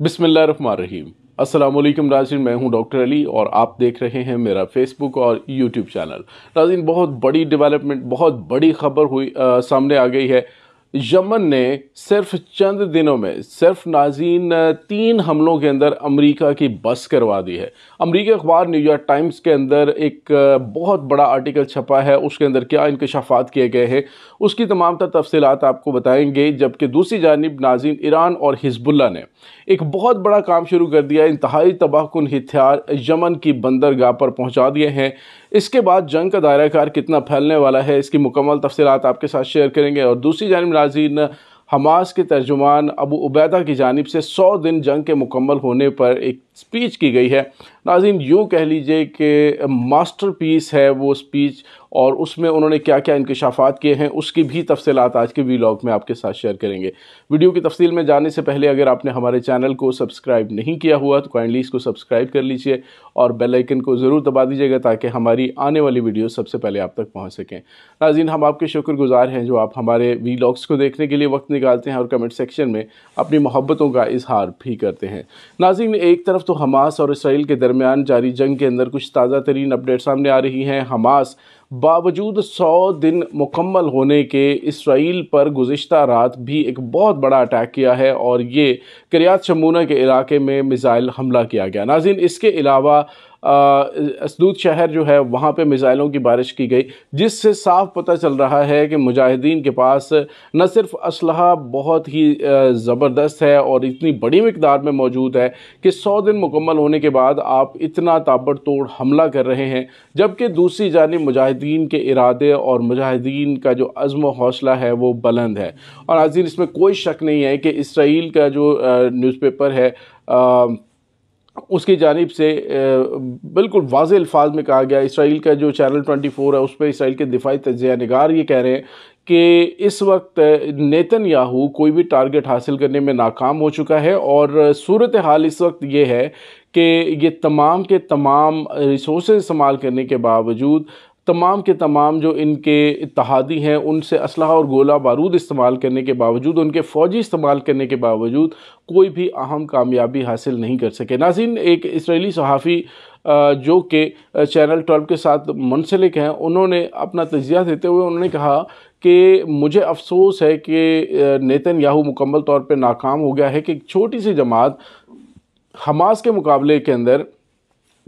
बिस्मिल्लाहिर्रहमानिर्रहीम। अस्सलाम वालेकुम राजीन मैं हूँ डॉक्टर अली और आप देख रहे हैं मेरा फेसबुक और यूट्यूब चैनल। राजीन बहुत बड़ी डेवलपमेंट बहुत बड़ी खबर हुई आ, सामने आ गई है। यमन ने सिर्फ़ चंद दिनों में, सिर्फ़ नाजीन तीन हमलों के अंदर अमेरिका की बस करवा दी है। अमरीकी अखबार न्यूयॉर्क टाइम्स के अंदर एक बहुत बड़ा आर्टिकल छपा है, उसके अंदर क्या इंकशाफात किए गए हैं, उसकी तमाम तर तफसीत आपको बताएँगे, जबकि दूसरी जानब नाजीन ईरान और हिजबुल्ला ने एक बहुत बड़ा काम शुरू कर दिया, इंतहाई तबाहकुन हथियार यमन की बंदरगाह पर पहुँचा दिए हैं। इसके बाद जंग का दायरा कार कितना फैलने वाला है, इसकी मुकम्मल तफसीत आपके साथ शेयर करेंगे, और दूसरी जानब नाजीन, हमास के तर्जुमान अबू उबैदा की जानब से सौ दिन जंग के मुकम्मल होने पर एक स्पीच की गई है। नाजिन, यूँ कह लीजिए कि मास्टर पीस है वो स्पीच, और उसमें उन्होंने क्या क्या इंकशाफात किए हैं, उसकी भी तफसीत आज के वीलॉग में आपके साथ शेयर करेंगे। वीडियो की तफसील में जाने से पहले अगर आपने हमारे चैनल को सब्सक्राइब नहीं किया हुआ तो काइंडली इसको सब्सक्राइब कर लीजिए, और बेल आइकन को ज़रूर दबा दीजिएगा ताकि हमारी आने वाली वीडियो सबसे पहले आप तक पहुँच सकें। नाजीन, हम आपके शुक्रगुजार हैं जो आप हमारे वीलॉग्स को देखने के लिए वक्त निकालते हैं और कमेंट सेक्शन में अपनी मोहब्बतों का इजहार भी करते हैं। नाजीन, एक तरफ़ तो हमास और इसराइल के दरमियान जारी जंग के अंदर कुछ ताज़ा तरीन अपडेट सामने आ रही हैं। हमास बावजूद सौ दिन मुकम्मल होने के इसराइल पर गुज्त रात भी एक बहुत बड़ा अटैक किया है और ये करियात शमूना के इलाके में मिज़ाइल हमला किया गया। नाजिन इसके अलावा असदूद शहर जो है, वहाँ पे मिज़ाइलों की बारिश की गई, जिससे साफ़ पता चल रहा है कि मुजाहिदीन के पास न सिर्फ़ असलहा बहुत ही ज़बरदस्त है और इतनी बड़ी मकदार में मौजूद है कि सौ दिन मुकम्मल होने के बाद आप इतना ताबड़तोड़ हमला कर रहे हैं, जबकि दूसरी जानब मुजाहिदीन के इरादे और मुजाहिदीन का जो अज़म हौसला है, वो बुलंद है। और नाजिन इसमें कोई शक नहीं है कि इसराइल का जो न्यूज़पेपर है उसकी जानब से बिल्कुल वाज अल्फाज में कहा गया, इसराइल का जो चैनल 24 है, उस पर इसराइल के दिफाई तजिया नगार ये कह रहे हैं कि इस वक्त नेतन याहू कोई भी टारगेट हासिल करने में नाकाम हो चुका है और सूरत हाल इस वक्त ये है कि ये तमाम के तमाम रिसोर्स इस्तेमाल करने के बावजूद तमाम के तमाम जो इनके इतिहादी हैं, उनसे असलहा और गोला बारूद इस्तेमाल करने के बावजूद, उनके फ़ौजी इस्तेमाल करने के बावजूद कोई भी अहम कामयाबी हासिल नहीं कर सके। नाजिन एक इसराइली सहाफ़ी जो कि चैनल ट्वेल्व के साथ मुंसलिक हैं, उन्होंने अपना तजिया देते हुए उन्होंने कहा कि मुझे अफसोस है कि नेतन याहू मुकम्मल तौर पर नाकाम हो गया है कि एक छोटी सी जमात हमास के मुकाबले के अंदर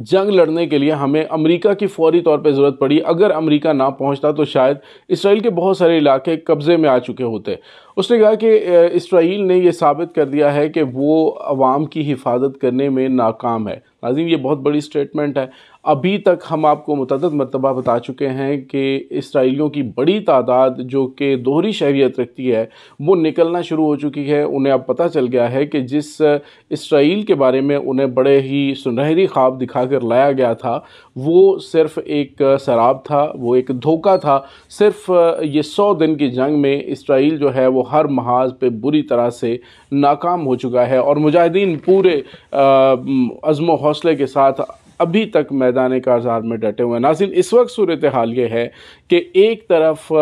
जंग लड़ने के लिए हमें अमेरिका की फौरी तौर पर ज़रूरत पड़ी। अगर अमेरिका ना पहुँचता तो शायद इसराइल के बहुत सारे इलाके कब्ज़े में आ चुके होते। उसने कहा कि इसराइल ने यह साबित कर दिया है कि वो आवाम की हिफाजत करने में नाकाम है। नाजिम, ये बहुत बड़ी स्टेटमेंट है। अभी तक हम आपको मुतद मरतबा बता चुके हैं कि इसराइलियों की बड़ी तादाद जो कि दोहरी शहरीत रखती है, वो निकलना शुरू हो चुकी है। उन्हें अब पता चल गया है कि जिस इसराइल के बारे में उन्हें बड़े ही सुनहरी ख्वाब दिखाकर लाया गया था, वो सिर्फ़ एक शराब था, वो एक धोखा था। सिर्फ़ ये सौ दिन की जंग में इसराइल जो है, वो हर महाज पे बुरी तरह से नाकाम हो चुका है और मुजाहिदीन पूरे अज़म हौसले के साथ अभी तक मैदान कारजार में डटे हुए हैं। नाजिन इस वक्त सूरत हाल ये है कि एक तरफ़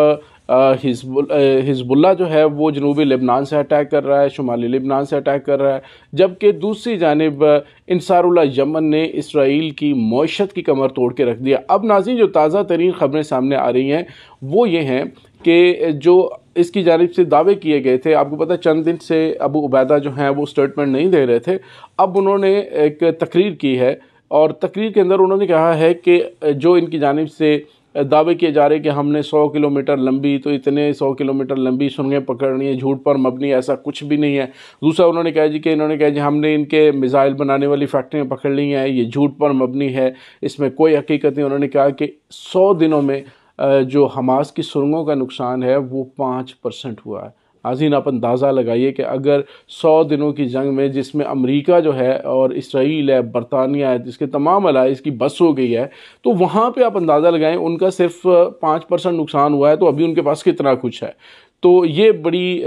हिजबुल्ला जो है वो जनूबी लेबनान से अटैक कर रहा है, शुमाली लेबनान से अटैक कर रहा है, जबकि दूसरी जानब इंसारुल्ला यमन ने इसराइल की मीशत की कमर तोड़ के रख दिया अब नाजिन जो ताज़ा तरीन ख़बरें सामने आ रही हैं, वो ये हैं कि जो इसकी जानब से दावे किए गए थे, आपको पता चंद दिन से अबू उबैदा जो हैं वो स्टेटमेंट नहीं दे रहे थे, अब उन्होंने एक तकरीर की है और तकरीर के अंदर उन्होंने कहा है कि जो इनकी जानब से दावे किए जा रहे हैं कि हमने 100 किलोमीटर लंबी तो इतने 100 किलोमीटर लंबी सुरंगें पकड़नी है, झूठ पर मबनी ऐसा कुछ भी नहीं है। दूसरा उन्होंने कहा जी कि इन्होंने कहा जी हमने इनके मिज़ाइल बनाने वाली फैक्ट्रियाँ पकड़ ली हैं, ये झूठ पर मबनी है, इसमें कोई हकीकत नहीं। उन्होंने कहा कि सौ दिनों में जो हमास की सुरंगों का नुकसान है, वो पाँच परसेंट हुआ है। नाजीन आप अंदाज़ा लगाइए कि अगर सौ दिनों की जंग में जिसमें अमेरिका जो है और इसराइल है, बरतानिया है, जिसके तमाम अलाइज की बस हो गई है तो वहाँ पे आप अंदाज़ा लगाएँ, उनका सिर्फ़ पाँच परसेंट नुकसान हुआ है तो अभी उनके पास कितना कुछ है? तो ये बड़ी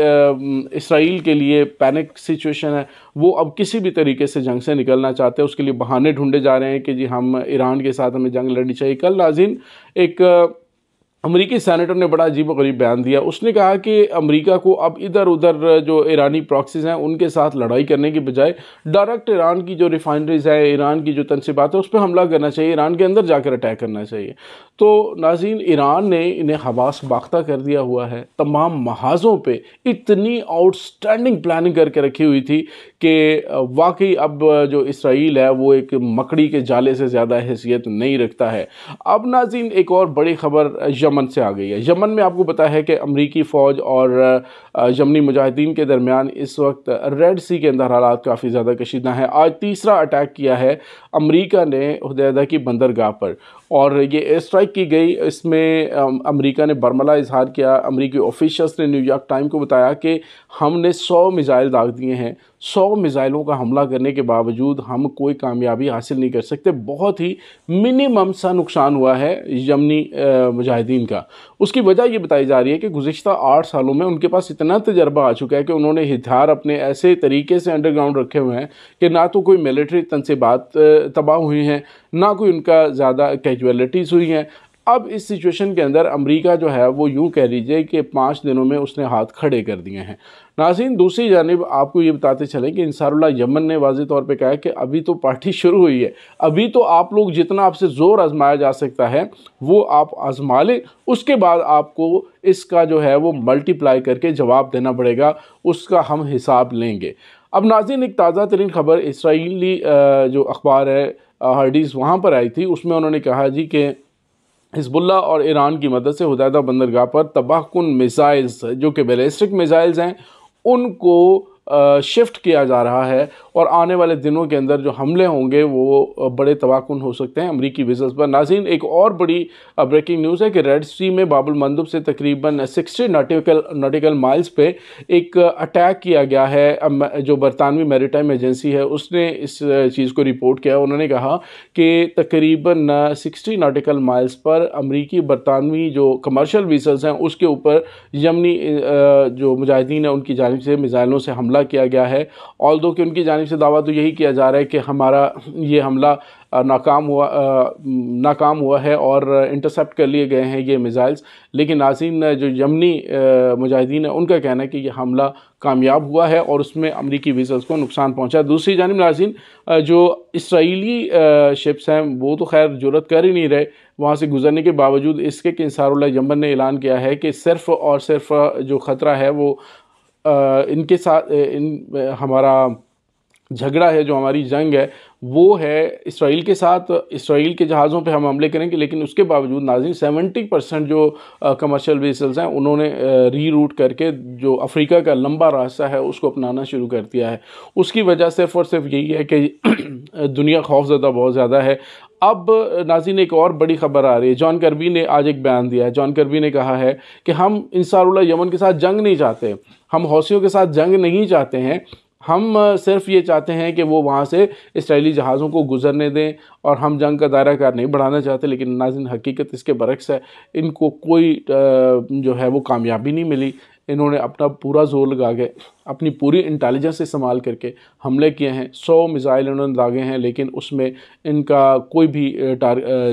इसराइल के लिए पैनिक सिचुएशन है। वो अब किसी भी तरीके से जंग से निकलना चाहते हैं, उसके लिए बहाने ढूंढे जा रहे हैं कि जी हम ईरान के साथ हमें जंग लड़नी चाहिए। कल नाजिन एक अमरीकी सेनेटर ने बड़ा अजीब गरीब बयान दिया। उसने कहा कि अमेरिका को अब इधर उधर जो ईरानी प्रॉक्सीज हैं, उनके साथ लड़ाई करने के बजाय डायरेक्ट ईरान की जो रिफाइनरीज हैं, ईरान की जो तनसीबात है, उस पर हमला करना चाहिए। ईरान के अंदर जाकर अटैक करना चाहिए। तो नाजीन ईरान ने इन्हें हवास बाख्ता कर दिया हुआ है। तमाम महाजों पर इतनी आउटस्टैंडिंग प्लानिंग करके रखी हुई थी कि वाकई अब जो इसराइल है, वो एक मकड़ी के जाले से ज़्यादा हैसियत नहीं रखता है। अब नाजीन एक और बड़ी खबर यमन से आ गई है। यमन में आपको पता है कि अमरीकी फ़ौज और यमनी मुजाहिदीन के दरमियान इस वक्त रेड सी के अंदर हालात काफ़ी ज़्यादा कशीदा हैं। आज तीसरा अटैक किया है अमरीका ने हदैदा की बंदरगाह पर। और ये एयर स्ट्राइक की गई। इसमें अमेरिका ने बर्मला इजहार किया। अमेरिकी ऑफिशल्स ने न्यूयॉर्क टाइम को बताया कि हमने सौ मिज़ाइल दाग दिए हैं। सौ मिज़ाइलों का हमला करने के बावजूद हम कोई कामयाबी हासिल नहीं कर सकते। बहुत ही मिनिमम सा नुकसान हुआ है यमनी मुजाहिदीन का। उसकी वजह ये बताई जा रही है कि गुज्त आठ सालों में उनके पास इतना तजर्बा आ चुका है कि उन्होंने हथियार अपने ऐसे तरीके से अंडरग्राउंड रखे हुए हैं कि ना तो कोई मिलिट्री तनसीबात तबाह हुई हैं, ना कोई उनका ज़्यादा कैजुअलिटीज़ हुई हैं अब इस सिचुएशन के अंदर अमेरिका जो है, वो यूँ कह लीजिए कि पाँच दिनों में उसने हाथ खड़े कर दिए हैं। नासिन दूसरी जानब आपको ये बताते चलें कि इंसारुल्ला यमन ने वाज तौर पे कहा कि अभी तो पार्टी शुरू हुई है। अभी तो आप लोग जितना आपसे ज़ोर आजमाया जा सकता है, वो आप आजमा लें। उसके बाद आपको इसका जो है, वो मल्टीप्लाई करके जवाब देना पड़ेगा, उसका हम हिसाब लेंगे। अब नाजिन एक ताज़ा तरीन खबर, इसराइली जो अखबार है हर्डीज़, वहाँ पर आई थी। उसमें उन्होंने कहा जी कि हिजबुल्ला और ईरान की मदद से हुदैदा बंदरगाह पर तबाहकुन मिसाइल्स, जो कि बैलिस्टिक मिसाइल्स हैं, उनको शिफ्ट किया जा रहा है और आने वाले दिनों के अंदर जो हमले होंगे, वो बड़े तबाकुन हो सकते हैं अमरीकी विजल्स पर। नाजीन एक और बड़ी ब्रेकिंग न्यूज़ है कि रेड सी में बाबुल मंदुब से तकरीबन सिक्सटी नाटिकल नाटिकल माइल्स पे एक अटैक किया गया है। जो बरतानवी मेरीटाइम एजेंसी है, उसने इस चीज़ को रिपोर्ट किया। उन्होंने कहा कि तकरीबन सिक्सटी नाटिकल माइल्स पर अमरीकी बरतानवी जो कमर्शल विजल्स हैं, उसके ऊपर यमनी जो मुजाहिदीन है, उनकी जानब से मिज़ाइलों से हमला किया गया है। ऑल दो कि उनकी जानब से दावा तो यही किया जा रहा है कि हमारा ये हमला नाकाम हुआ नाकाम हुआ है और इंटरसेप्ट कर लिए गए हैं ये मिज़ाइल्स लेकिन नासिन जो यमनी मुजाहिदीन है, उनका कहना है कि ये हमला कामयाब हुआ है और उसमें अमरीकी विजल्स को नुकसान पहुँचा दूसरी जानब नाजिन जो इसराइली शिप्स हैं, वो तो खैर ज़रूरत कर ही नहीं रहे। वहाँ से गुजरने के बावजूद इसके कि यमन ने ऐलान किया है कि सिर्फ़ और सिर्फ़ जो ख़तरा है वो इनके साथ इन हमारा झगड़ा है, जो हमारी जंग है, वो है इसराइल के साथ। इसराइल के जहाज़ों पे हम हमले करेंगे, लेकिन उसके बावजूद नाजिन सेवेंटी परसेंट जो कमर्शियल वेसल्स हैं, उन्होंने री रूट करके जो अफ्रीका का लंबा रास्ता है, उसको अपनाना शुरू कर दिया है। उसकी वजह सिर्फ़ और सिर्फ़ यही है कि दुनिया खौफजदा बहुत ज़्यादा है अब नाजिन, एक और बड़ी खबर आ रही है। जॉन करबी ने आज एक बयान दिया है। जॉन करबी ने कहा है कि हम इंसारुल्ला यमन के साथ जंग नहीं चाहते। हम हौसियों के साथ जंग नहीं चाहते हैं। हम सिर्फ़ ये चाहते हैं कि वो वहाँ से इसराइली जहाज़ों को गुजरने दें और हम जंग का दायरा कार नहीं बढ़ाना चाहते, लेकिन नाजिन, हकीकत इसके बरक्स है। इनको कोई जो है वो कामयाबी नहीं मिली। इन्होंने अपना पूरा ज़ोर लगा के, अपनी पूरी इंटेलिजेंस इस्तेमाल करके हमले किए हैं। सौ मिज़ाइल इन्होंने दागे हैं, लेकिन उसमें इनका कोई भी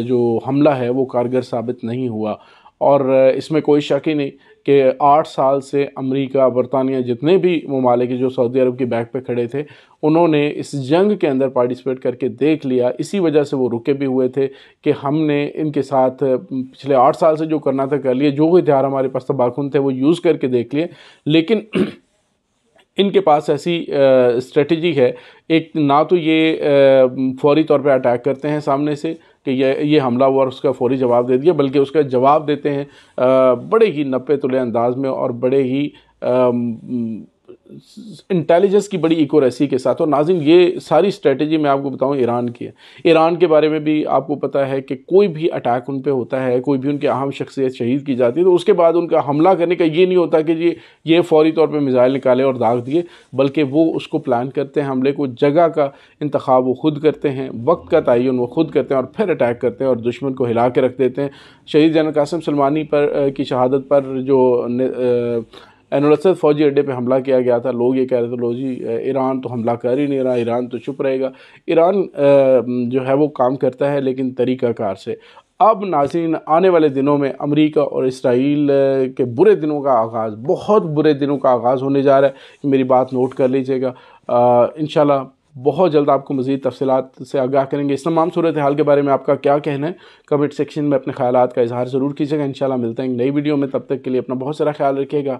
जो हमला है, वो कारगर साबित नहीं हुआ। और इसमें कोई शक ही नहीं कि आठ साल से अमेरिका, बरतानिया जितने भी ममालिक जो सऊदी अरब की बैक पे खड़े थे, उन्होंने इस जंग के अंदर पार्टिसिपेट करके देख लिया। इसी वजह से वो रुके भी हुए थे कि हमने इनके साथ पिछले आठ साल से जो करना था कर लिए, जो हथियार हमारे पास तबाकुन थे, वो यूज़ करके देख लिए। लेकिन इनके पास ऐसी स्ट्रेटजी है, एक ना तो ये फौरी तौर पे अटैक करते हैं सामने से कि ये ये हमला हुआ और उसका फौरी जवाब दे दिया, बल्कि उसका जवाब देते हैं बड़े ही नपे तुले अंदाज में और बड़े ही इंटेलिजेंस की बड़ी इकोरेसी के साथ। और नाजिन ये सारी स्ट्रेटजी मैं आपको बताऊँ ईरान की है। ईरान के बारे में भी आपको पता है कि कोई भी अटैक उन पर होता है, कोई भी उनकी अहम शख्सियत शहीद की जाती है तो उसके बाद उनका हमला करने का ये नहीं होता कि जी, ये फौरी तौर पर मिज़ाइल निकाले और दाग दिए, बल्कि वो उसको प्लान करते हैं, हमले को जगह का इंतखब वो खुद करते हैं, वक्त का तयन वो खुद करते हैं और फिर अटैक करते हैं और दुश्मन को हिला के रख देते हैं। शहीद जनरल कासम सलमानी पर की शहादत पर जो एनोलसद फौजी अड्डे पे हमला किया गया था। लोग ये कह रहे थे, लो जी ईरान तो हमला कर ही नहीं रहा, ईरान तो चुप रहेगा। ईरान जो है वो काम करता है, लेकिन तरीक़ाकार से। अब नाजीन आने वाले दिनों में अमेरिका और इसराइल के बुरे दिनों का आगाज़, बहुत बुरे दिनों का आगाज़ होने जा रहा है। मेरी बात नोट कर लीजिएगा। इन बहुत जल्द आपको मज़ीद तफसीत से आगाह करेंगे। इस तमाम सूरत हाल के बारे में आपका क्या कहना है, कमेंट सेक्शन में अपने ख्याल का इजहार ज़रूर कीजिएगा। इन मिलते हैं नई वीडियो में। तब तक के लिए अपना बहुत सारा ख्याल रखिएगा।